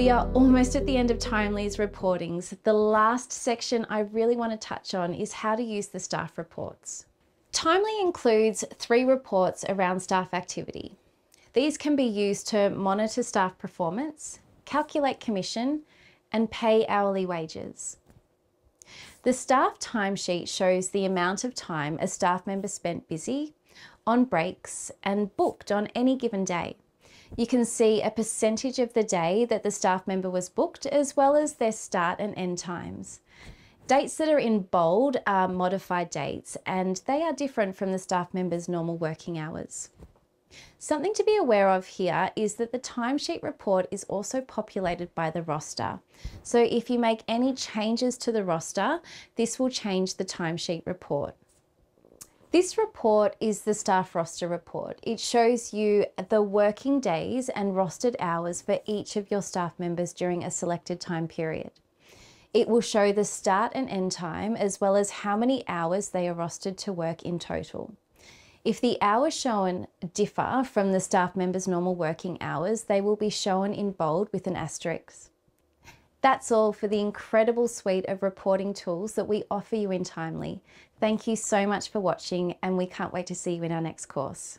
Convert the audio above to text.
We are almost at the end of Timely's reportings. The last section I really want to touch on is how to use the staff reports. Timely includes three reports around staff activity. These can be used to monitor staff performance, calculate commission, and pay hourly wages. The staff timesheet shows the amount of time a staff member spent busy, on breaks, and booked on any given day. You can see a percentage of the day that the staff member was booked as well as their start and end times. Dates that are in bold are modified dates and they are different from the staff member's normal working hours. Something to be aware of here is that the timesheet report is also populated by the roster. So if you make any changes to the roster, this will change the timesheet report. This report is the staff roster report. It shows you the working days and rostered hours for each of your staff members during a selected time period. It will show the start and end time as well as how many hours they are rostered to work in total. If the hours shown differ from the staff member's normal working hours, they will be shown in bold with an asterisk. That's all for the incredible suite of reporting tools that we offer you in Timely. Thank you so much for watching and we can't wait to see you in our next course.